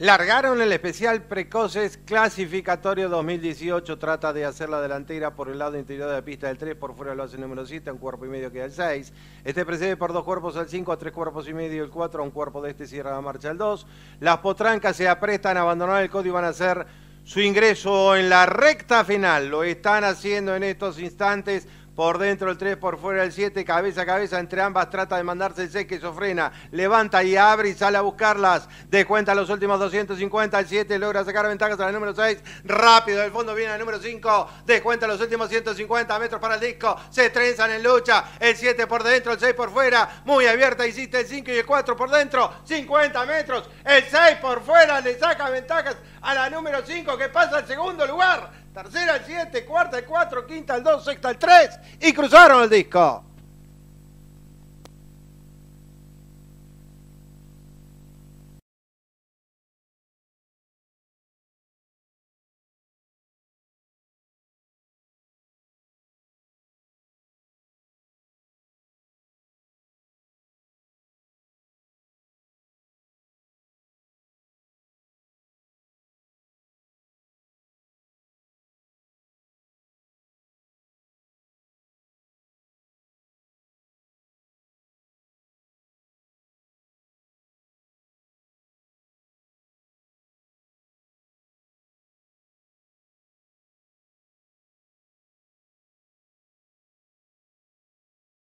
Largaron el especial Precoces Clasificatorio 2018. Trata de hacer la delantera por el lado interior de la pista del 3, por fuera lo hace el número 7, un cuerpo y medio queda el 6. Este precede por dos cuerpos al 5, a tres cuerpos y medio el 4, a un cuerpo de este cierra la marcha el 2. Las potrancas se aprestan a abandonar el código y van a hacer su ingreso en la recta final. Lo están haciendo en estos instantes por dentro el 3, por fuera el 7, cabeza a cabeza entre ambas, trata de mandarse el 6 que sofrena, levanta y abre y sale a buscarlas, descuenta los últimos 250, el 7 logra sacar ventajas a la número 6, rápido del fondo viene el número 5, descuenta los últimos 150 metros para el disco, se trenzan en lucha, el 7 por dentro, el 6 por fuera, muy abierta, hiciste el 5 y el 4 por dentro, 50 metros, el 6 por fuera, le saca ventajas a la número 5 que pasa al segundo lugar, tercera el 7, cuarta el 4, quinta el 2, sexta el 3 y cruzaron el disco.